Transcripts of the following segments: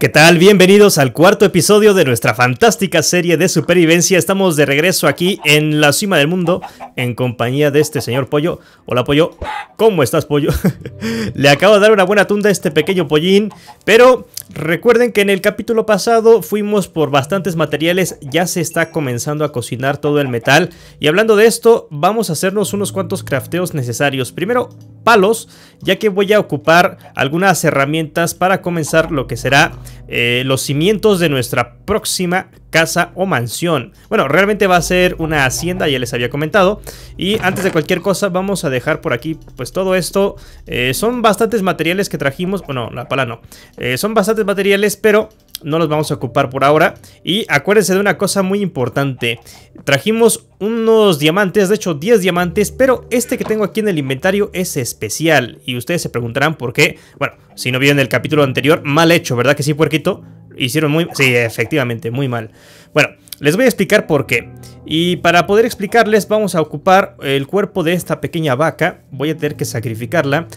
¿qué tal? Bienvenidos al cuarto episodio de nuestra fantástica serie de supervivencia. Estamos de regreso aquí en la cima del mundo en compañía de este señor Pollo. Hola Pollo, ¿cómo estás Pollo? Le acabo de dar una buena tunda a este pequeño pollín, pero recuerden que en el capítulo pasado fuimos por bastantes materiales, ya se está comenzando a cocinar todo el metal. Y hablando de esto, vamos a hacernos unos cuantos crafteos necesarios. Primero, palos, ya que voy a ocupar algunas herramientas para comenzar lo que será eh, los cimientos de nuestra próxima casa o mansión. Bueno, realmente va a ser una hacienda, ya les había comentado. Y antes de cualquier cosa, vamos a dejar por aquí, pues todo esto. Eh, son bastantes materiales que trajimos. Bueno, la pala no. Eh, son bastantes materiales, pero no los vamos a ocupar por ahora. Y acuérdense de una cosa muy importante. Trajimos unos diamantes, de hecho 10 diamantes, pero este que tengo aquí en el inventario es especial. Y ustedes se preguntarán por qué. Bueno, si no vieron el capítulo anterior, mal hecho, ¿verdad que sí, puerquito? Hicieron muy... Sí, efectivamente, muy mal. Bueno, les voy a explicar por qué. Y para poder explicarles vamos a ocupar el cuerpo de esta pequeña vaca. Voy a tener que sacrificarla.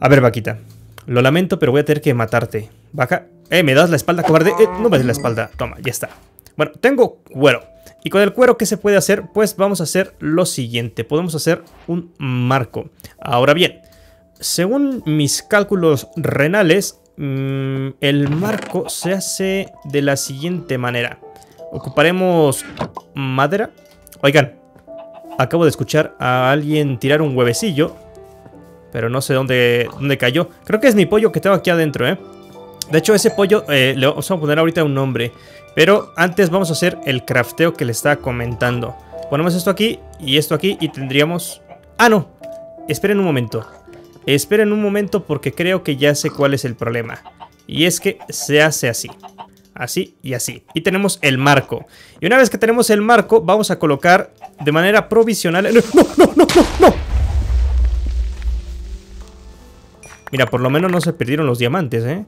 A ver, vaquita. Lo lamento, pero voy a tener que matarte. Vaca, eh, ¿me das la espalda, cobarde? Eh, no me des la espalda. Toma, ya está. Bueno, tengo cuero. Y con el cuero, ¿qué se puede hacer? Pues vamos a hacer lo siguiente. Podemos hacer un marco. Ahora bien, según mis cálculos renales, mmm, el marco se hace de la siguiente manera. Ocuparemos madera. Oigan, acabo de escuchar a alguien tirar un huevecillo. Pero no sé dónde, dónde cayó. Creo que es mi pollo que tengo aquí adentro, ¿eh? De hecho, ese pollo eh, le vamos a poner ahorita un nombre. Pero antes vamos a hacer el crafteo que le estaba comentando. Ponemos esto aquí y esto aquí y tendríamos... ¡Ah, no! Esperen un momento. Esperen un momento porque creo que ya sé cuál es el problema. Y es que se hace así. Así y así. Y tenemos el marco. Y una vez que tenemos el marco, vamos a colocar de manera provisional... ¡No, no, no, no, no! Mira, por lo menos no se perdieron los diamantes, ¿eh?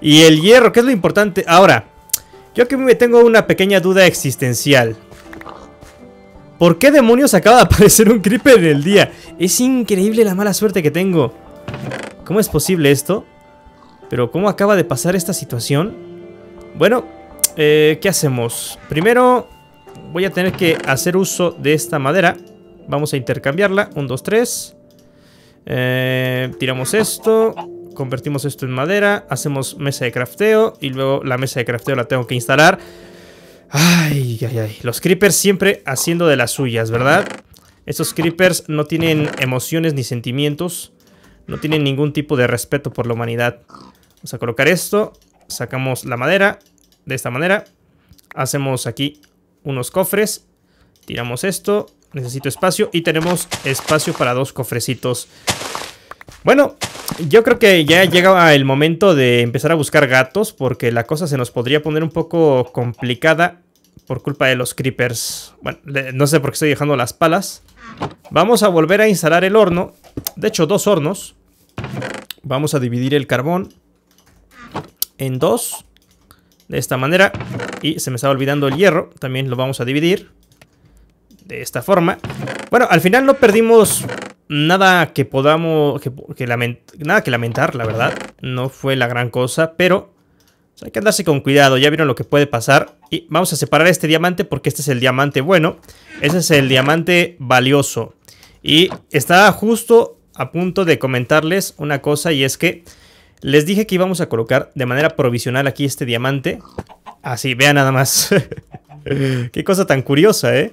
Y el hierro, que es lo importante. Ahora, yo aquí me tengo una pequeña duda existencial. ¿Por qué demonios acaba de aparecer un creeper en el día? Es increíble la mala suerte que tengo. ¿Cómo es posible esto? Pero ¿cómo acaba de pasar esta situación? Bueno, eh, ¿qué hacemos? Primero voy a tener que hacer uso de esta madera. Vamos a intercambiarla. 1, 2, 3. Eh, tiramos esto, convertimos esto en madera, hacemos mesa de crafteo y luego la mesa de crafteo la tengo que instalar. Ay, ay, ay. Los creepers siempre haciendo de las suyas, ¿verdad? Estos creepers no tienen emociones ni sentimientos. No tienen ningún tipo de respeto por la humanidad. Vamos a colocar esto. Sacamos la madera de esta manera. Hacemos aquí unos cofres. Tiramos esto. Necesito espacio y tenemos espacio para dos cofrecitos. Bueno, yo creo que ya llegaba el momento de empezar a buscar gatos porque la cosa se nos podría poner un poco complicada por culpa de los creepers. Bueno, no sé por qué estoy dejando las palas. Vamos a volver a instalar el horno. De hecho, dos hornos. Vamos a dividir el carbón en dos. De esta manera. Y se me estaba olvidando el hierro. También lo vamos a dividir de esta forma. Bueno, al final no perdimos nada que podamos, que, nada que lamentar, la verdad. No fue la gran cosa, pero pues, hay que andarse con cuidado. Ya vieron lo que puede pasar. Y vamos a separar este diamante porque este es el diamante bueno. Ese es el diamante valioso. Y estaba justo a punto de comentarles una cosa y es que les dije que íbamos a colocar de manera provisional aquí este diamante. Así, vean nada más. Qué cosa tan curiosa, ¿eh?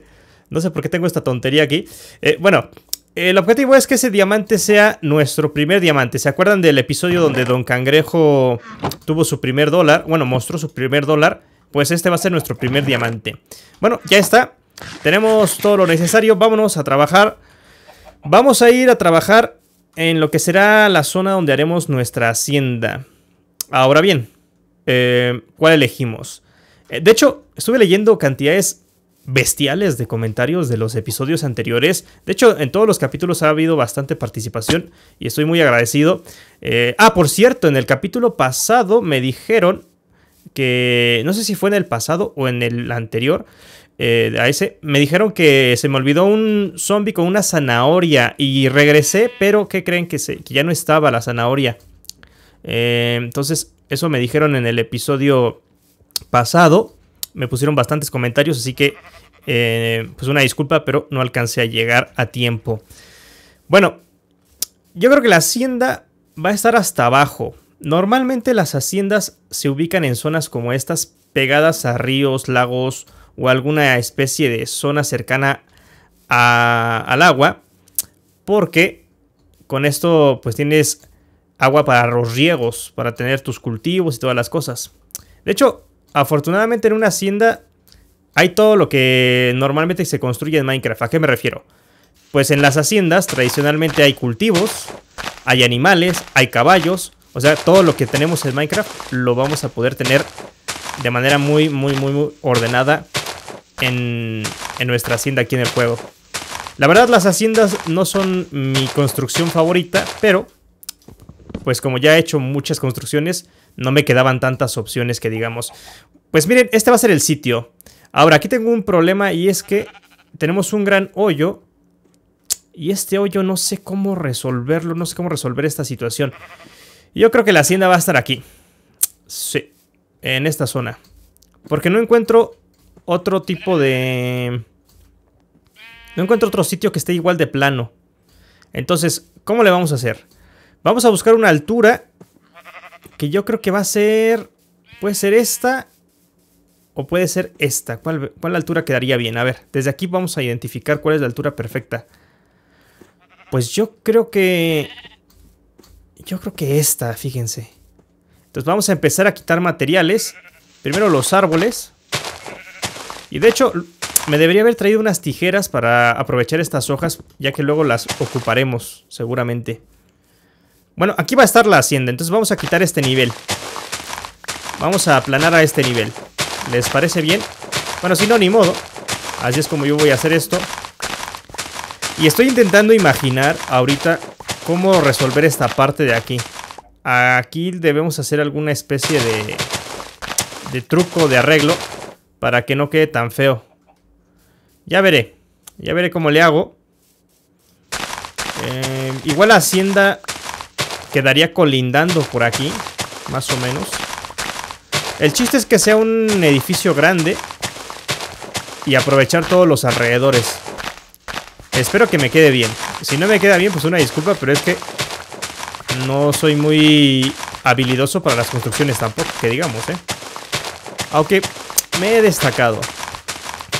No sé por qué tengo esta tontería aquí. Eh, bueno, el objetivo es que ese diamante sea nuestro primer diamante. ¿Se acuerdan del episodio donde Don Cangrejo tuvo su primer dólar? Bueno, mostró su primer dólar. Pues este va a ser nuestro primer diamante. Bueno, ya está. Tenemos todo lo necesario. Vámonos a trabajar. Vamos a ir a trabajar en lo que será la zona donde haremos nuestra hacienda. Ahora bien, eh, ¿cuál elegimos? Eh, de hecho, estuve leyendo cantidades bestiales de comentarios de los episodios anteriores. De hecho, en todos los capítulos ha habido bastante participación y estoy muy agradecido. Eh, ah, por cierto, en el capítulo pasado me dijeron que, no sé si fue en el pasado o en el anterior, eh, a ese, me dijeron que se me olvidó un zombie con una zanahoria y regresé, pero ¿qué creen que, se, que ya no estaba la zanahoria? Eh, entonces, eso me dijeron en el episodio pasado. Me pusieron bastantes comentarios, así que eh, pues una disculpa, pero no alcancé a llegar a tiempo. Bueno, yo creo que la hacienda va a estar hasta abajo. Normalmente las haciendas se ubican en zonas como estas, pegadas a ríos, lagos o alguna especie de zona cercana al agua, porque con esto pues tienes agua para los riegos, para tener tus cultivos y todas las cosas. De hecho, afortunadamente en una hacienda hay todo lo que normalmente se construye en Minecraft. ¿A qué me refiero? Pues en las haciendas tradicionalmente hay cultivos, hay animales, hay caballos. O sea, todo lo que tenemos en Minecraft lo vamos a poder tener de manera muy, muy, muy, ordenada en, en nuestra hacienda aquí en el juego. La verdad las haciendas no son mi construcción favorita, pero pues como ya he hecho muchas construcciones, no me quedaban tantas opciones que digamos. Pues miren, este va a ser el sitio. Ahora, aquí tengo un problema y es que tenemos un gran hoyo. Y este hoyo no sé cómo resolverlo, no sé cómo resolver esta situación. Yo creo que la hacienda va a estar aquí. Sí, en esta zona. Porque no encuentro otro tipo de... No encuentro otro sitio que esté igual de plano. Entonces, ¿cómo le vamos a hacer? Vamos a buscar una altura que yo creo que va a ser... Puede ser esta o puede ser esta. ¿Cuál, ¿Cuál, altura quedaría bien? A ver, desde aquí vamos a identificar cuál es la altura perfecta. Pues yo creo que... Yo creo que esta, fíjense. Entonces vamos a empezar a quitar materiales. Primero los árboles. Y de hecho, me debería haber traído unas tijeras para aprovechar estas hojas, ya que luego las ocuparemos, seguramente. Bueno, aquí va a estar la hacienda, entonces vamos a quitar este nivel. Vamos a aplanar a este nivel. ¿Les parece bien? Bueno, si no, ni modo. Así es como yo voy a hacer esto. Y estoy intentando imaginar ahorita cómo resolver esta parte de aquí. Aquí debemos hacer alguna especie de, de truco, de arreglo, para que no quede tan feo. Ya veré. Ya veré cómo le hago. Eh, igual la hacienda quedaría colindando por aquí, más o menos. El chiste es que sea un edificio grande y aprovechar todos los alrededores. Espero que me quede bien. Si no me queda bien, pues una disculpa, pero es que no soy muy habilidoso para las construcciones tampoco, que digamos, ¿eh? Aunque me he destacado.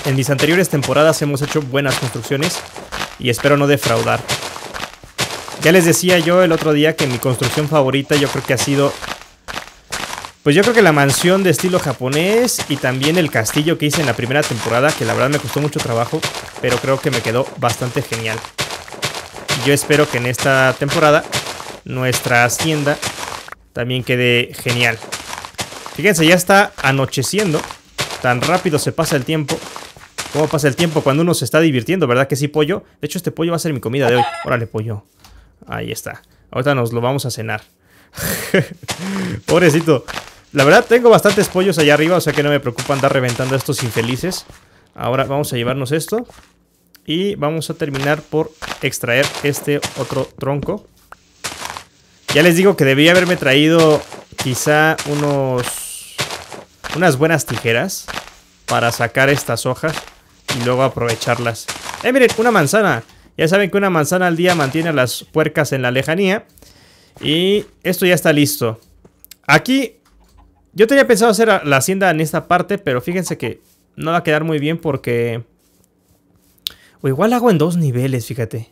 En mis anteriores temporadas hemos hecho buenas construcciones y espero no defraudar. Ya les decía yo el otro día que mi construcción favorita yo creo que ha sido... Pues yo creo que la mansión de estilo japonés y también el castillo que hice en la primera temporada, que la verdad me costó mucho trabajo, pero creo que me quedó bastante genial. Y yo espero que en esta temporada nuestra hacienda también quede genial. Fíjense, ya está anocheciendo. Tan rápido se pasa el tiempo. ¿Cómo pasa el tiempo cuando uno se está divirtiendo? ¿Verdad que sí, pollo? De hecho, este pollo va a ser mi comida de hoy. Órale, pollo. Ahí está. Ahorita nos lo vamos a cenar. Pobrecito. La verdad, tengo bastantes pollos allá arriba, o sea que no me preocupa andar reventando a estos infelices. Ahora vamos a llevarnos esto. Y vamos a terminar por extraer este otro tronco. Ya les digo que debía haberme traído quizá unos... Unas buenas tijeras para sacar estas hojas y luego aprovecharlas. ¡Eh, miren! ¡Una manzana! Ya saben que una manzana al día mantiene a las puercas en la lejanía. Y esto ya está listo. Aquí, yo tenía pensado hacer la hacienda en esta parte, pero fíjense que no va a quedar muy bien porque... O igual hago en dos niveles, fíjate.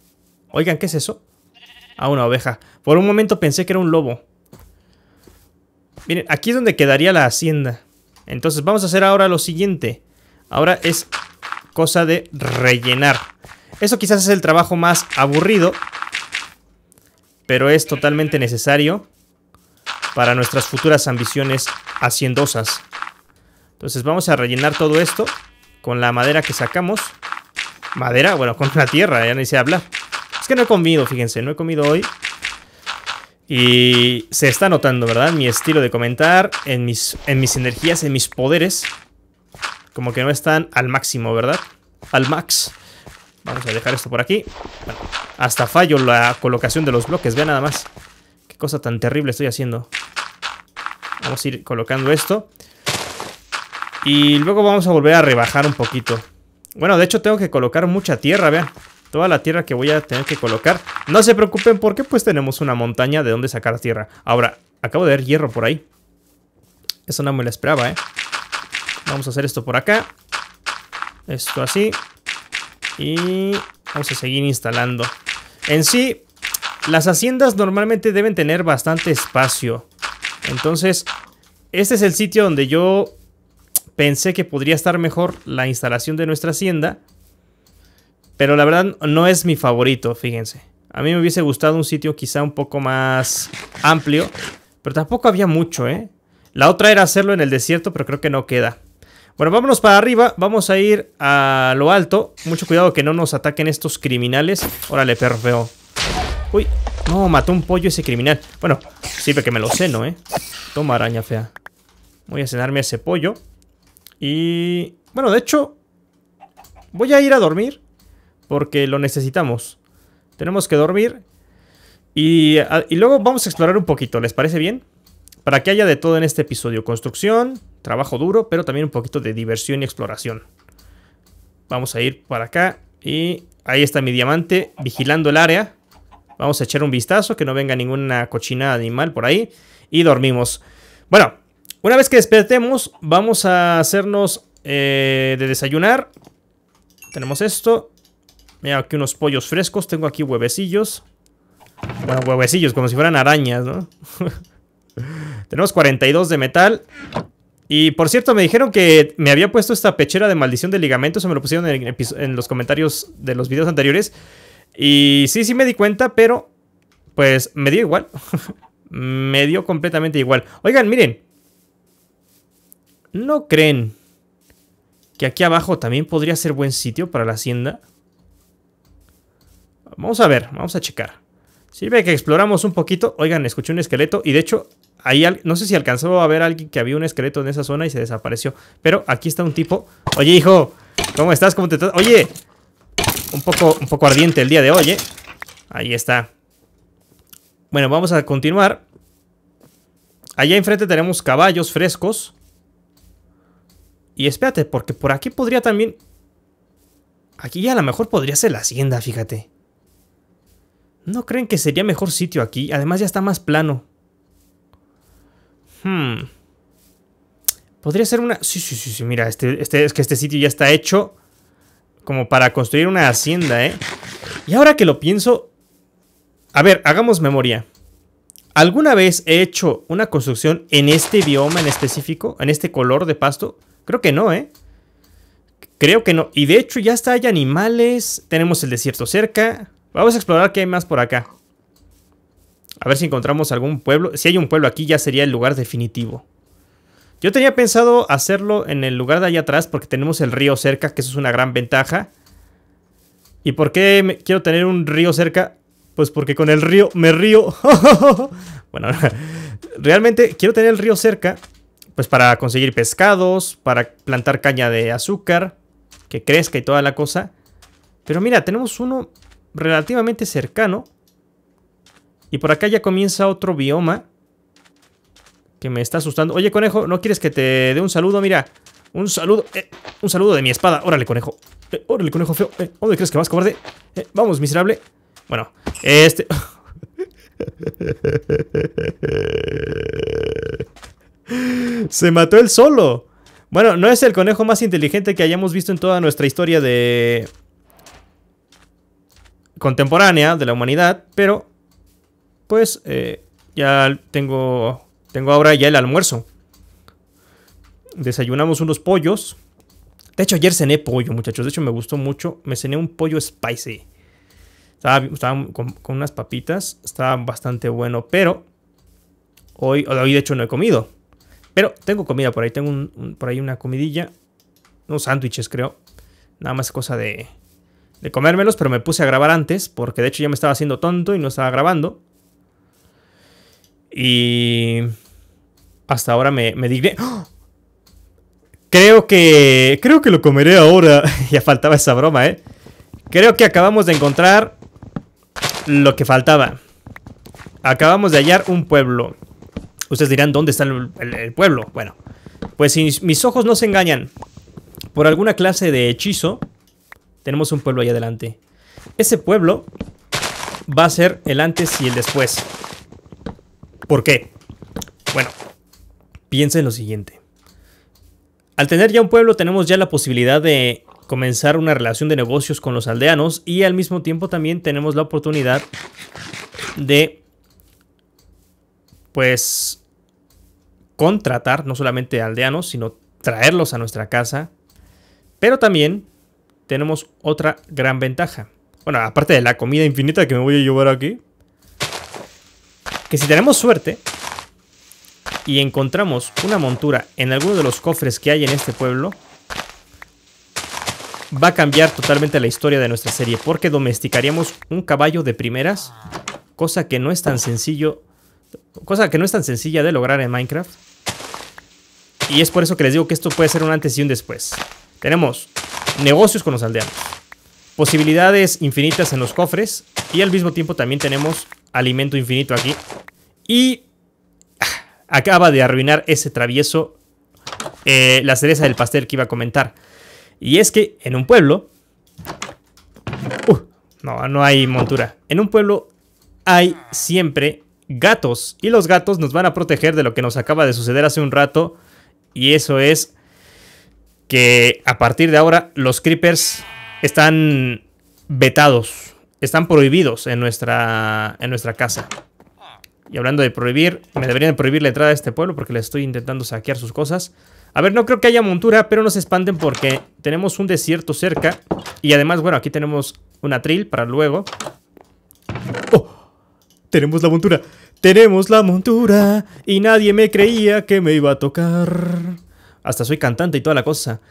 Oigan, ¿qué es eso? Ah, una oveja. Por un momento pensé que era un lobo. Miren, aquí es donde quedaría la hacienda. Entonces vamos a hacer ahora lo siguiente. Ahora es cosa de rellenar. Eso quizás es el trabajo más aburrido, pero es totalmente necesario para nuestras futuras ambiciones haciendosas. Entonces vamos a rellenar todo esto con la madera que sacamos. Madera, bueno, con la tierra, ya ni se habla. Es que no he comido, fíjense, no he comido hoy. Y se está notando, ¿verdad? Mi estilo de comentar, en mis, en mis energías, en mis poderes. Como que no están al máximo, ¿verdad? Al max. Vamos a dejar esto por aquí. hasta fallo la colocación de los bloques. Vean nada más. Qué cosa tan terrible estoy haciendo. Vamos a ir colocando esto. Y luego vamos a volver a rebajar un poquito. Bueno, de hecho tengo que colocar mucha tierra, vean. Toda la tierra que voy a tener que colocar. No se preocupen porque pues tenemos una montaña de donde sacar tierra. Ahora, acabo de ver hierro por ahí. Eso no me lo esperaba, ¿eh? Vamos a hacer esto por acá. Esto así. Y vamos a seguir instalando. En sí, las haciendas normalmente deben tener bastante espacio. Entonces, este es el sitio donde yo pensé que podría estar mejor la instalación de nuestra hacienda. Pero la verdad no es mi favorito, fíjense. A mí me hubiese gustado un sitio quizá un poco más amplio. Pero tampoco había mucho, ¿eh? La otra era hacerlo en el desierto, pero creo que no queda. Bueno, vámonos para arriba. Vamos a ir a lo alto. Mucho cuidado que no nos ataquen estos criminales. Órale, perro feo. Uy, no, mató un pollo ese criminal. Bueno, sí, que me lo ceno, ¿eh? Toma, araña fea. Voy a cenarme ese pollo. Y... Bueno, de hecho... Voy a ir a dormir. Porque lo necesitamos. Tenemos que dormir. Y, y luego vamos a explorar un poquito. ¿Les parece bien? Para que haya de todo en este episodio. Construcción, trabajo duro, pero también un poquito de diversión y exploración. Vamos a ir para acá. Y ahí está mi diamante vigilando el área. Vamos a echar un vistazo, que no venga ninguna cochina animal por ahí. Y dormimos. Bueno, una vez que despertemos, vamos a hacernos eh, de desayunar. Tenemos esto. Mira, aquí unos pollos frescos. Tengo aquí huevecillos. Bueno, huevecillos, como si fueran arañas, ¿no? Tenemos 42 de metal. Y por cierto, me dijeron que me había puesto esta pechera de maldición de ligamentos. Se me lo pusieron en, los comentarios de los videos anteriores. Y sí, sí me di cuenta, pero pues me dio igual. me dio completamente igual. Oigan, miren. ¿No creen que aquí abajo también podría ser buen sitio para la hacienda? Vamos a ver, vamos a checar. Sirve que exploramos un poquito. Oigan, escuché un esqueleto y de hecho Ahí, no sé si alcanzó a ver a alguien que había un esqueleto en esa zona y se desapareció. Pero aquí está un tipo. Oye, hijo, ¿cómo estás? ¿Cómo te Oye, un poco, un poco ardiente el día de hoy, ¿eh? Ahí está. Bueno, vamos a continuar. Allá enfrente tenemos caballos frescos. Y espérate, porque por aquí podría también... Aquí ya a lo mejor podría ser la hacienda, fíjate. ¿No creen que sería mejor sitio aquí? Además ya está más plano. Hmm. Podría ser una... Sí, sí, sí, sí, mira, este, este, es que este sitio ya está hecho como para construir una hacienda, ¿eh? Y ahora que lo pienso... A ver, hagamos memoria. ¿Alguna vez he hecho una construcción en este bioma en específico? ¿En este color de pasto? Creo que no, ¿eh? Creo que no. Y de hecho ya está, hay animales. Tenemos el desierto cerca. Vamos a explorar qué hay más por acá. A ver si encontramos algún pueblo. Si hay un pueblo aquí ya sería el lugar definitivo. Yo tenía pensado hacerlo en el lugar de allá atrás porque tenemos el río cerca, que eso es una gran ventaja. ¿Y por qué quiero tener un río cerca? Pues porque con el río me río. bueno, realmente quiero tener el río cerca, pues para conseguir pescados, para plantar caña de azúcar, que crezca y toda la cosa. Pero mira, tenemos uno relativamente cercano y por acá ya comienza otro bioma. Que me está asustando. Oye, conejo, ¿no quieres que te dé un saludo? Mira, un saludo. Eh, un saludo de mi espada. Órale, conejo. Eh, órale, conejo feo. Eh, ¿Dónde crees que vas, cobarde? Eh, vamos, miserable. Bueno, este... Se mató él solo. Bueno, no es el conejo más inteligente que hayamos visto en toda nuestra historia de... contemporánea de la humanidad, pero pues eh, ya tengo, tengo ahora ya el almuerzo. Desayunamos unos pollos. De hecho, ayer cené pollo, muchachos. De hecho, me gustó mucho. Me cené un pollo spicy. Estaba, con, unas papitas. Estaba bastante bueno. Pero hoy, hoy, de hecho, no he comido. Pero tengo comida por ahí. Tengo por ahí una comidilla. Unos sándwiches, creo. Nada más cosa de, de comérmelos. Pero me puse a grabar antes. Porque de hecho ya me estaba haciendo tonto y no estaba grabando. Y hasta ahora me, me digné. ¡Oh! Creo que... Creo que lo comeré ahora. ya faltaba esa broma, ¿eh? Creo que acabamos de encontrar lo que faltaba. Acabamos de hallar un pueblo. Ustedes dirán, ¿dónde está el, el pueblo? Bueno, pues si mis ojos no se engañan, por alguna clase de hechizo, tenemos un pueblo ahí adelante. Ese pueblo va a ser el antes y el después. ¿Por qué? Bueno, piensa en lo siguiente. Al tener ya un pueblo tenemos ya la posibilidad de comenzar una relación de negocios con los aldeanos y al mismo tiempo también tenemos la oportunidad de pues contratar no solamente aldeanos, sino traerlos a nuestra casa. Pero también tenemos otra gran ventaja. Bueno, aparte de la comida infinita que me voy a llevar aquí. Que si tenemos suerte y encontramos una montura en alguno de los cofres que hay en este pueblo, va a cambiar totalmente la historia de nuestra serie. Porque domesticaríamos un caballo de primeras, cosa que no es tan sencillo, cosa que no es tan sencilla de lograr en Minecraft. Y es por eso que les digo que esto puede ser un antes y un después. Tenemos negocios con los aldeanos, posibilidades infinitas en los cofres y al mismo tiempo también tenemos alimento infinito aquí. Y acaba de arruinar ese travieso eh, la cereza del pastel que iba a comentar. Y es que en un pueblo... Uh, no, no hay montura. En un pueblo hay siempre gatos. Y los gatos nos van a proteger de lo que nos acaba de suceder hace un rato. Y eso es que a partir de ahora los creepers están vetados. Están prohibidos en nuestra, en nuestra casa. Y hablando de prohibir, me deberían prohibir la entrada a este pueblo porque les estoy intentando saquear sus cosas. A ver, no creo que haya montura, pero no se espanten porque tenemos un desierto cerca. Y además, bueno, aquí tenemos una tril para luego. ¡Oh! Tenemos la montura. Tenemos la montura. Y nadie me creía que me iba a tocar. Hasta soy cantante y toda la cosa.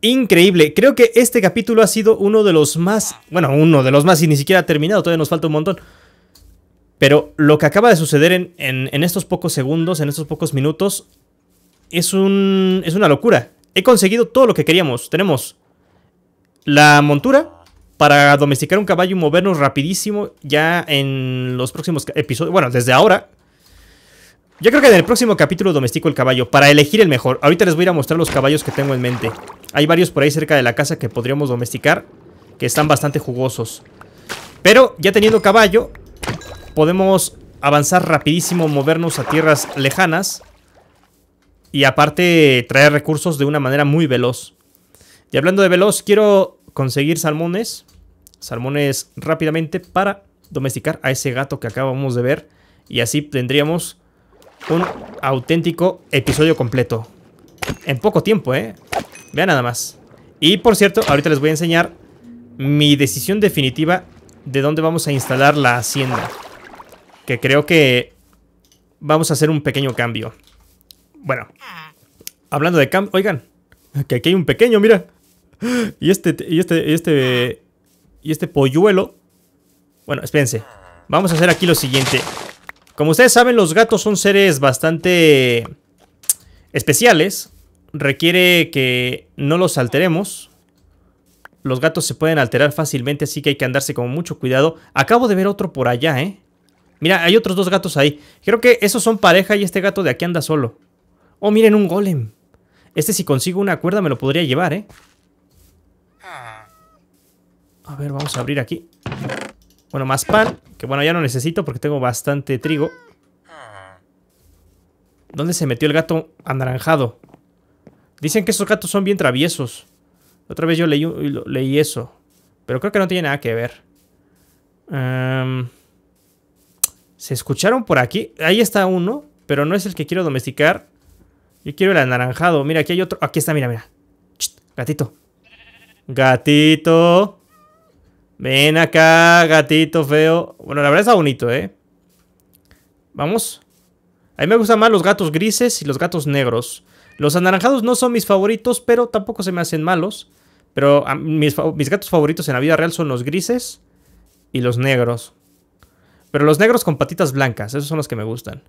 Increíble. Creo que este capítulo ha sido uno de los más... Bueno, uno de los más y ni siquiera ha terminado. Todavía nos falta un montón. Pero lo que acaba de suceder en, en estos pocos segundos, en estos pocos minutos, es, un, es una locura. He conseguido todo lo que queríamos. Tenemos la montura para domesticar un caballo y movernos rapidísimo ya en los próximos episodios. Bueno, desde ahora. Yo creo que en el próximo capítulo domestico el caballo para elegir el mejor. Ahorita les voy a ir a mostrar los caballos que tengo en mente. Hay varios por ahí cerca de la casa que podríamos domesticar que están bastante jugosos. Pero ya teniendo caballo, podemos avanzar rapidísimo, movernos a tierras lejanas y aparte traer recursos de una manera muy veloz. Y hablando de veloz, quiero conseguir salmones. Salmones rápidamente para domesticar a ese gato que acabamos de ver. Y así tendríamos un auténtico episodio completo. En poco tiempo, ¿eh? Vean nada más. Y por cierto, ahorita les voy a enseñar mi decisión definitiva de dónde vamos a instalar la hacienda. Que creo que vamos a hacer un pequeño cambio. Bueno, hablando de camp, oigan, que aquí hay un pequeño, mira. Y este, y este, y este, y este polluelo. Bueno, espérense. Vamos a hacer aquí lo siguiente. Como ustedes saben, los gatos son seres bastante especiales. Requiere que no los alteremos. Los gatos se pueden alterar fácilmente, así que hay que andarse con mucho cuidado. Acabo de ver otro por allá, ¿eh? Mira, hay otros dos gatos ahí. Creo que esos son pareja y este gato de aquí anda solo. Oh, miren, un golem. Este si consigo una cuerda me lo podría llevar, ¿eh? A ver, vamos a abrir aquí. Bueno, más pan. Que bueno, ya no necesito porque tengo bastante trigo. ¿Dónde se metió el gato anaranjado? Dicen que esos gatos son bien traviesos. Otra vez yo leí, leí eso. Pero creo que no tiene nada que ver. Em, ¿Se escucharon por aquí? Ahí está uno, pero no es el que quiero domesticar. Yo quiero el anaranjado. Mira, aquí hay otro. Aquí está, mira, mira. gatito. Gatito. Ven acá, gatito feo. Bueno, la verdad está bonito, ¿eh? Vamos. A mí me gustan más los gatos grises y los gatos negros. Los anaranjados no son mis favoritos, pero tampoco se me hacen malos. Pero mis, mis, gatos favoritos en la vida real son los grises y los negros. Pero los negros con patitas blancas, esos son los que me gustan.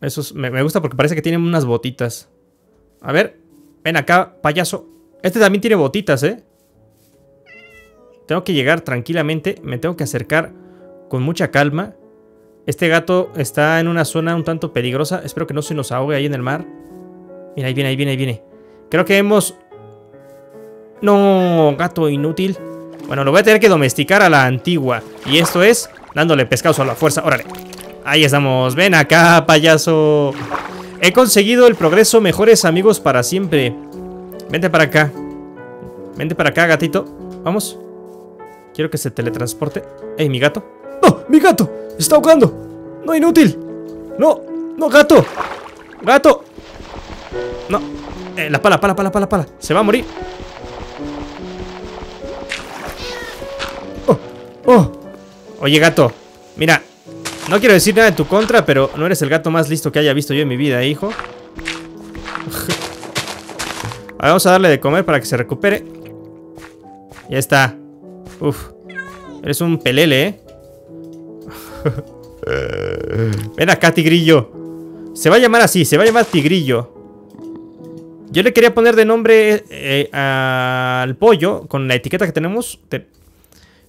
Eso me, gusta porque parece que tienen unas botitas. A ver, ven acá, payaso. Este también tiene botitas, ¿eh? Tengo que llegar tranquilamente, me tengo que acercar con mucha calma. Este gato está en una zona un tanto peligrosa. Espero que no se nos ahogue ahí en el mar. Mira, ahí viene, ahí viene, ahí viene. Creo que hemos... No, gato inútil. Bueno, lo voy a tener que domesticar a la antigua. Y esto es dándole pescado a la fuerza. Órale. Ahí estamos. Ven acá, payaso. He conseguido el progreso. Mejores amigos para siempre. Vente para acá. Vente para acá, gatito. Vamos. Quiero que se teletransporte. ¡Ey, mi gato! ¡No! ¡Mi gato! ¡Está ahogando! ¡No, inútil! ¡No! ¡No, gato! ¡Gato! No. Eh, la pala, pala, pala, pala, pala. Se va a morir. Oh, oh. Oye, gato. Mira. No quiero decir nada en tu contra, pero no eres el gato más listo que haya visto yo en mi vida, ¿eh, hijo. vamos a darle de comer para que se recupere. Ya está. Uf. Eres un pelele, ¿eh? Ven acá, tigrillo. Se va a llamar así, se va a llamar tigrillo. Yo le quería poner de nombre eh, al pollo con la etiqueta que tenemos.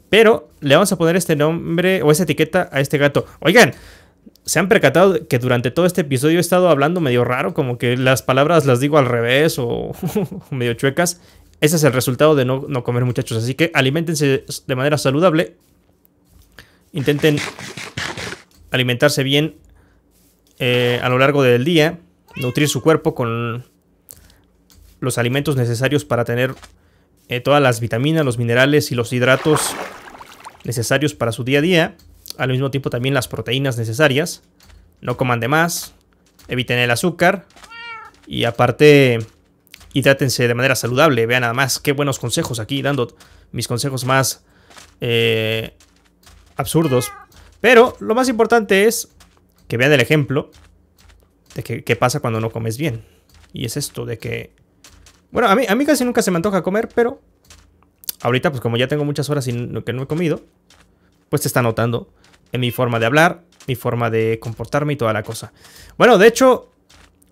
Pero le vamos a poner este nombre o esa etiqueta a este gato. Oigan, ¿se han percatado que durante todo este episodio he estado hablando medio raro? Como que las palabras las digo al revés o medio chuecas. Ese es el resultado de no, no comer, muchachos. Así que alimentense de manera saludable. Intenten alimentarse bien eh, a lo largo del día. Nutrir su cuerpo con los alimentos necesarios para tener eh, todas las vitaminas, los minerales y los hidratos necesarios para su día a día. Al mismo tiempo también las proteínas necesarias. No coman de más. Eviten el azúcar. Y aparte, hidrátense de manera saludable. Vean nada más qué buenos consejos aquí, dando mis consejos más eh, absurdos. Pero lo más importante es que vean el ejemplo de qué pasa cuando no comes bien. Y es esto de que bueno, a mí, a mí casi nunca se me antoja comer, pero ahorita, pues como ya tengo muchas horas y que no he comido, pues te está notando en mi forma de hablar, mi forma de comportarme y toda la cosa. Bueno, de hecho,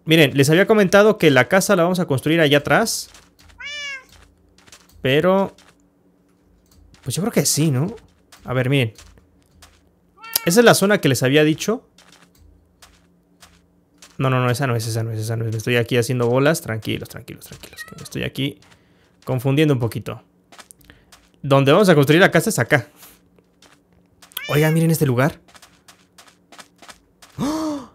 miren, les había comentado que la casa la vamos a construir allá atrás. Pero... Pues yo creo que sí, ¿no? A ver, miren. Esa es la zona que les había dicho. No, no, no, esa no es, esa no es, esa no es. Me estoy aquí haciendo bolas. Tranquilos, tranquilos, tranquilos. Me estoy aquí confundiendo un poquito. Donde vamos a construir la casa es acá. Oigan, miren este lugar. ¡Oh!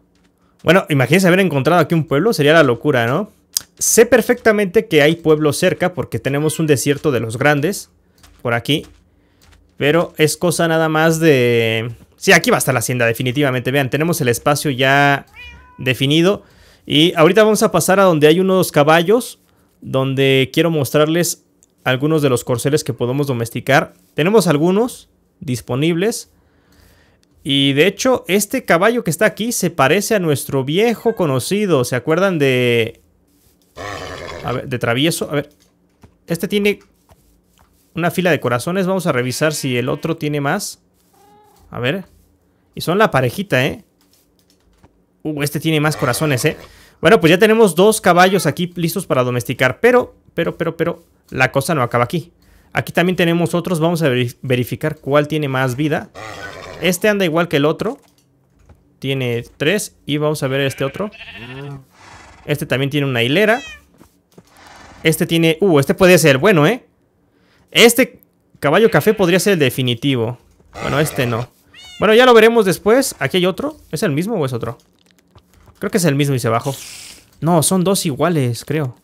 Bueno, imagínense haber encontrado aquí un pueblo. Sería la locura, ¿no? Sé perfectamente que hay pueblos cerca porque tenemos un desierto de los grandes. Por aquí. Pero es cosa nada más de... Sí, aquí va a estar la hacienda, definitivamente. Vean, tenemos el espacio ya definido. Y ahorita vamos a pasar a donde hay unos caballos, donde quiero mostrarles algunos de los corceles que podemos domesticar. Tenemos algunos disponibles. Y de hecho, este caballo que está aquí se parece a nuestro viejo conocido. ¿Se acuerdan de... A ver, de travieso? A ver. Este tiene una fila de corazones. Vamos a revisar si el otro tiene más. A ver. Y son la parejita, ¿eh? Uh, este tiene más corazones, ¿eh? Bueno, pues ya tenemos dos caballos aquí listos para domesticar. Pero, pero, pero, pero, la cosa no acaba aquí. Aquí también tenemos otros. Vamos a verificar cuál tiene más vida. Este anda igual que el otro. Tiene tres. Y vamos a ver este otro. Este también tiene una hilera. Este tiene... Uh, este puede ser bueno, ¿eh? Este caballo café podría ser el definitivo. Bueno, este no. Bueno, ya lo veremos después. Aquí hay otro. ¿Es el mismo o es otro? Creo que es el mismo y se bajó. No, son dos iguales, creo.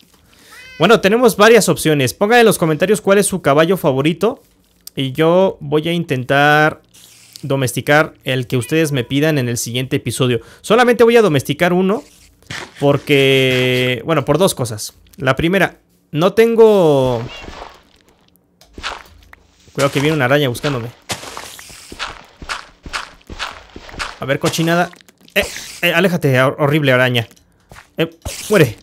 Bueno, tenemos varias opciones. Pongan en los comentarios cuál es su caballo favorito. Y yo voy a intentar domesticar el que ustedes me pidan en el siguiente episodio. Solamente voy a domesticar uno. Porque... Bueno, por dos cosas. La primera, no tengo... Cuidado que viene una araña buscándome. A ver, cochinada. Eh, eh, aléjate, horrible araña. Eh, muere.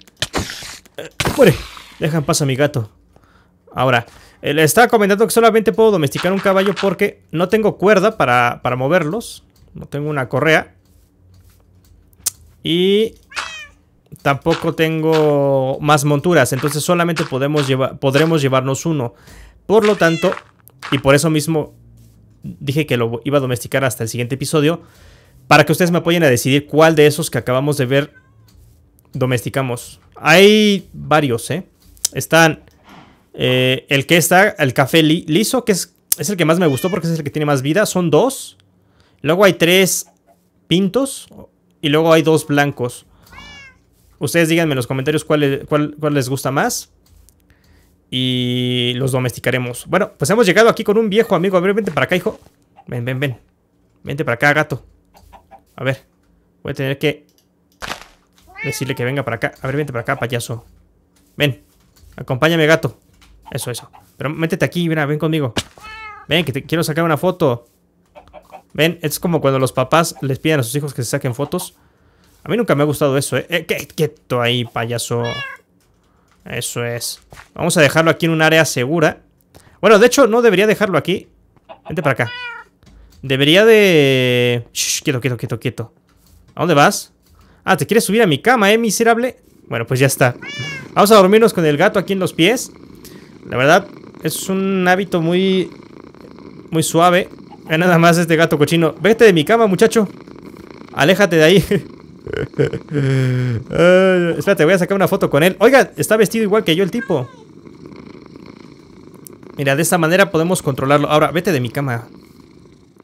Eh, muere. Deja en paz a mi gato. Ahora, le estaba comentando que solamente puedo domesticar un caballo porque no tengo cuerda para, para moverlos. No tengo una correa. Y tampoco tengo más monturas. Entonces solamente podemos llevar, podremos llevarnos uno. Por lo tanto, y por eso mismo dije que lo iba a domesticar hasta el siguiente episodio. para que ustedes me apoyen a decidir cuál de esos que acabamos de ver domesticamos. Hay varios, ¿eh? Están eh, el que está, el café liso, que es, es el que más me gustó porque es el que tiene más vida. Son dos. Luego hay tres pintos y luego hay dos blancos. Ustedes díganme en los comentarios cuál, cuál, cuál les gusta más. Y los domesticaremos. Bueno, pues hemos llegado aquí con un viejo amigo. A ver, vente para acá, hijo. Ven, ven, ven. Vente para acá, gato. A ver. Voy a tener que decirle que venga para acá. A ver, vente para acá, payaso. Ven. Acompáñame, gato. Eso, eso. Pero métete aquí, ven, ven conmigo. Ven, que te quiero sacar una foto. Ven, es como cuando los papás les piden a sus hijos que se saquen fotos. A mí nunca me ha gustado eso, ¿eh? eh quieto ahí, payaso. Eso es. Vamos a dejarlo aquí en un área segura. Bueno, de hecho, no debería dejarlo aquí. Vente para acá. Debería de... Shh, quieto, quieto, quieto, quieto. ¿A dónde vas? Ah, ¿te quieres subir a mi cama, eh, miserable? Bueno, pues ya está. Vamos a dormirnos con el gato aquí en los pies. La verdad, es un hábito muy... Muy suave. nada más este gato cochino. Vete de mi cama, muchacho. Aléjate de ahí. espérate, voy a sacar una foto con él. Oiga, está vestido igual que yo el tipo. Mira, de esta manera podemos controlarlo. Ahora, vete de mi cama.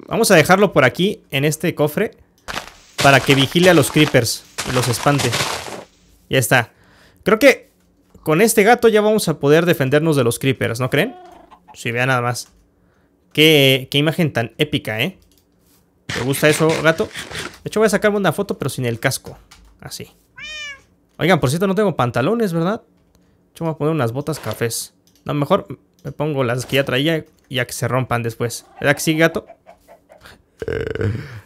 Vamos a dejarlo por aquí, en este cofre. Para que vigile a los creepers y los espante. Ya está. Creo que con este gato ya vamos a poder defendernos de los creepers, ¿no creen? Si sí, vean nada más. Qué, qué imagen tan épica, ¿eh? ¿Te gusta eso, gato? De hecho, voy a sacarme una foto, pero sin el casco. Así. Oigan, por cierto, no tengo pantalones, ¿verdad? Yo voy a poner unas botas cafés. No, mejor me pongo las que ya traía y ya que se rompan después. ¿Verdad que sí, gato?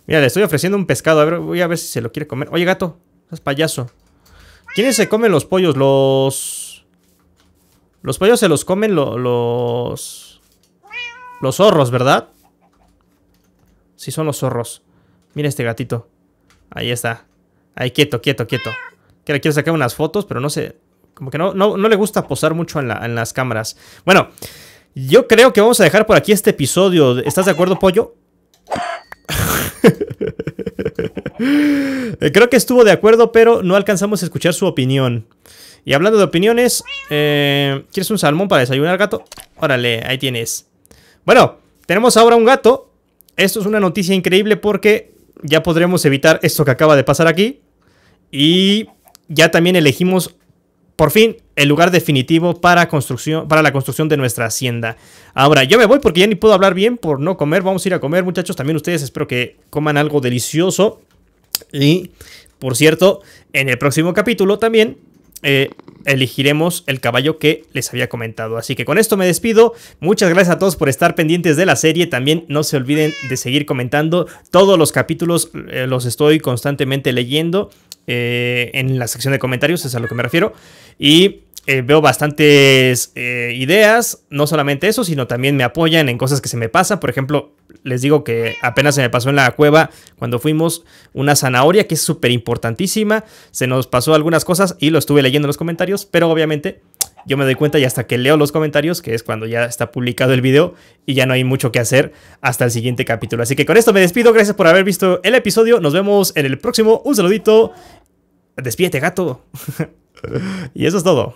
Mira, le estoy ofreciendo un pescado. A ver, voy a ver si se lo quiere comer. Oye, gato, es payaso. ¿Quiénes se comen los pollos? Los... Los pollos se los comen los... Los zorros, ¿verdad? Sí, son los zorros. Mira este gatito. Ahí está. Ahí, quieto, quieto, quieto. Que le quiero sacar unas fotos, pero no sé. Como que no, no, le gusta posar mucho en, en las cámaras. Bueno, yo creo que vamos a dejar por aquí este episodio. ¿Estás de acuerdo, pollo? Creo que estuvo de acuerdo, pero no alcanzamos a escuchar su opinión. Y hablando de opiniones, eh, ¿quieres un salmón para desayunar, gato? Órale, ahí tienes. Bueno, tenemos ahora un gato esto es una noticia increíble porque ya podremos evitar esto que acaba de pasar aquí. Y ya también elegimos, por fin, el lugar definitivo para, construcción, para la construcción de nuestra hacienda. Ahora, yo me voy porque ya ni puedo hablar bien por no comer. Vamos a ir a comer, muchachos. También ustedes espero que coman algo delicioso. Y, por cierto, en el próximo capítulo también eh, elegiremos el caballo que les había comentado. Así que con esto me despido. Muchas gracias a todos por estar pendientes de la serie. También no se olviden de seguir comentando. Todos los capítulos eh, los estoy constantemente leyendo eh, en la sección de comentarios, es a lo que me refiero. Y eh, veo bastantes eh, ideas, no solamente eso, sino también me apoyan en cosas que se me pasan. Por ejemplo, les digo que apenas se me pasó en la cueva cuando fuimos una zanahoria que es súper importantísima. Se nos pasó algunas cosas y lo estuve leyendo en los comentarios, pero obviamente yo me doy cuenta y hasta que leo los comentarios, que es cuando ya está publicado el video y ya no hay mucho que hacer hasta el siguiente capítulo. Así que con esto me despido, gracias por haber visto el episodio, nos vemos en el próximo, un saludito, despídete gato. y eso es todo.